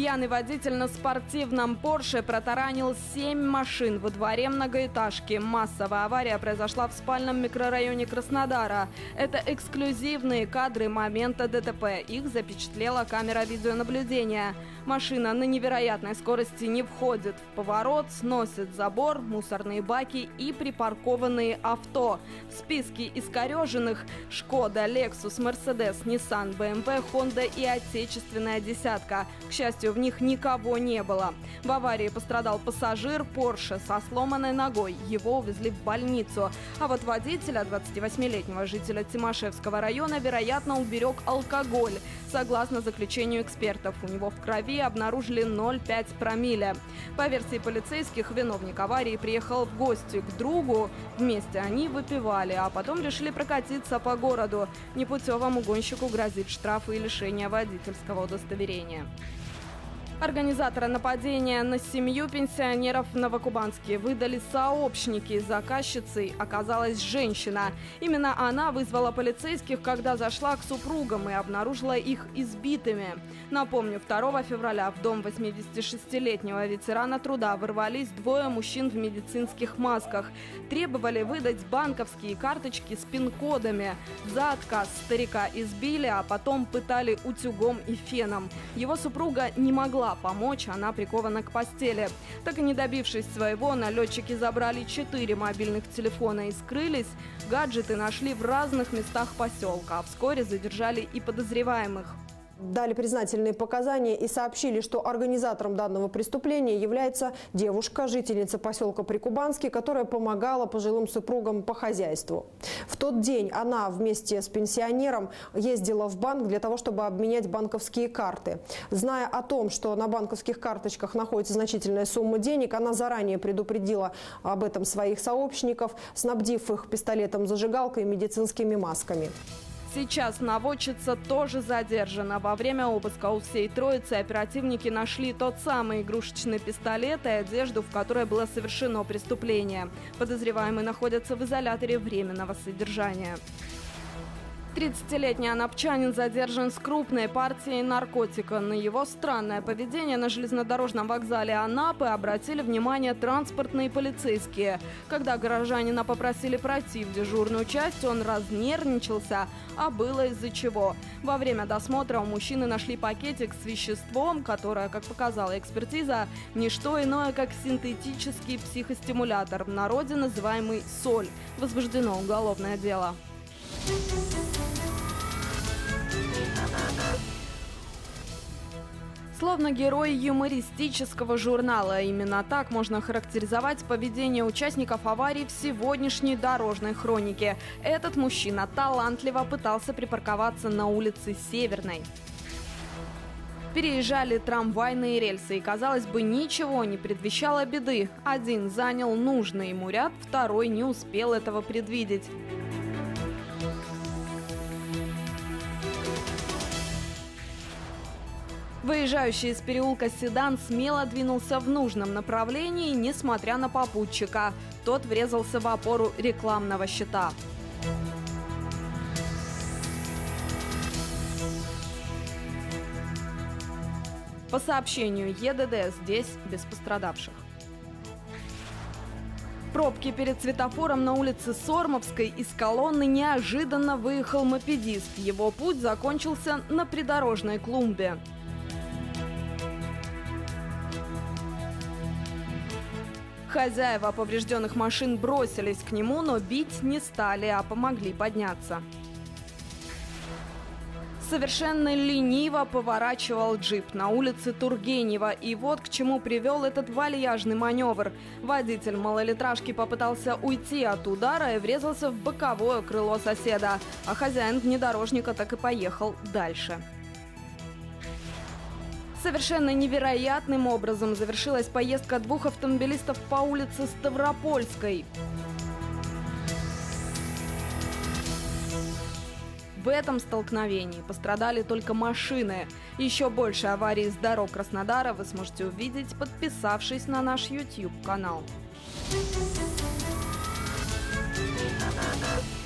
Пьяный водитель на спортивном Порше протаранил семь машин во дворе многоэтажки. Массовая авария произошла в спальном микрорайоне Краснодара. Это эксклюзивные кадры момента ДТП. Их запечатлела камера видеонаблюдения. Машина на невероятной скорости не входит в поворот, сносит забор, мусорные баки и припаркованные авто. В списке искореженных «Шкода», «Лексус», «Мерседес», «Ниссан», «БМВ», «Хонда» и отечественная «десятка». К счастью, в них никого не было. В аварии пострадал пассажир Порше со сломанной ногой. Его увезли в больницу. А вот водителя, 28-летнего жителя Тимошевского района, вероятно, уберег алкоголь. Согласно заключению экспертов, у него в крови обнаружили 0,5 промилле. По версии полицейских, виновник аварии приехал в гости к другу. Вместе они выпивали, а потом решили прокатиться по городу. Непутевому гонщику грозит штраф и лишение водительского удостоверения. Организаторы нападения на семью пенсионеров в Новокубанске выдали сообщники. Заказчицей оказалась женщина. Именно она вызвала полицейских, когда зашла к супругам и обнаружила их избитыми. Напомню, 2 февраля в дом 86-летнего ветерана труда ворвались двое мужчин в медицинских масках. Требовали выдать банковские карточки с пин-кодами. За отказ старика избили, а потом пытали утюгом и феном. Его супруга не могла помочь, она прикована к постели. Так и не добившись своего, налетчики забрали четыре мобильных телефона и скрылись. Гаджеты нашли в разных местах поселка, а вскоре задержали и подозреваемых дали признательные показания и сообщили, что организатором данного преступления является девушка, жительница поселка Прикубанский, которая помогала пожилым супругам по хозяйству. В тот день она вместе с пенсионером ездила в банк для того, чтобы обменять банковские карты. Зная о том, что на банковских карточках находится значительная сумма денег, она заранее предупредила об этом своих сообщников, снабдив их пистолетом-зажигалкой и медицинскими масками. Сейчас наводчица тоже задержана. Во время обыска у всей троицы оперативники нашли тот самый игрушечный пистолет и одежду, в которой было совершено преступление. Подозреваемый находится в изоляторе временного содержания. 30-летний анапчанин задержан с крупной партией наркотика. На его странное поведение на железнодорожном вокзале Анапы обратили внимание транспортные полицейские. Когда горожанина попросили пройти в дежурную часть, он разнервничался, а было из-за чего. Во время досмотра у мужчины нашли пакетик с веществом, которое, как показала экспертиза, не что иное, как синтетический психостимулятор, в народе называемый соль. Возбуждено уголовное дело. Словно герой юмористического журнала. Именно так можно характеризовать поведение участников аварии в сегодняшней дорожной хронике. Этот мужчина талантливо пытался припарковаться на улице Северной. Переезжали трамвайные рельсы, и, казалось бы, ничего не предвещало беды. Один занял нужный ему ряд, второй не успел этого предвидеть. Выезжающий из переулка седан смело двинулся в нужном направлении, несмотря на попутчика. Тот врезался в опору рекламного щита. По сообщению ЕДД, здесь без пострадавших. Пробки перед светофором на улице Сормовской из колонны неожиданно выехал мопедист. Его путь закончился на придорожной клумбе. Хозяева поврежденных машин бросились к нему, но бить не стали, а помогли подняться. Совершенно лениво поворачивал джип на улице Тургенева. И вот к чему привел этот вальяжный маневр. Водитель малолитражки попытался уйти от удара и врезался в боковое крыло соседа. А хозяин внедорожника так и поехал дальше. Совершенно невероятным образом завершилась поездка двух автомобилистов по улице Ставропольской. В этом столкновении пострадали только машины. Еще больше аварий с дорог Краснодара вы сможете увидеть, подписавшись на наш YouTube-канал. Thank you.